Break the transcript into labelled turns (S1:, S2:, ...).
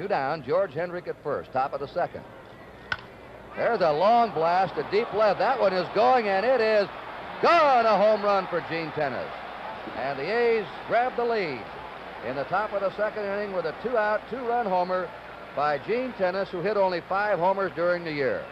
S1: Two down, George Hendrick at first, top of the second. There's a long blast to deep left. That one is going, and it is gone. A home run for Gene Tenace, And the A's grab the lead in the top of the second inning with a two-out, two-run homer by Gene Tenace, who hit only five homers during the year.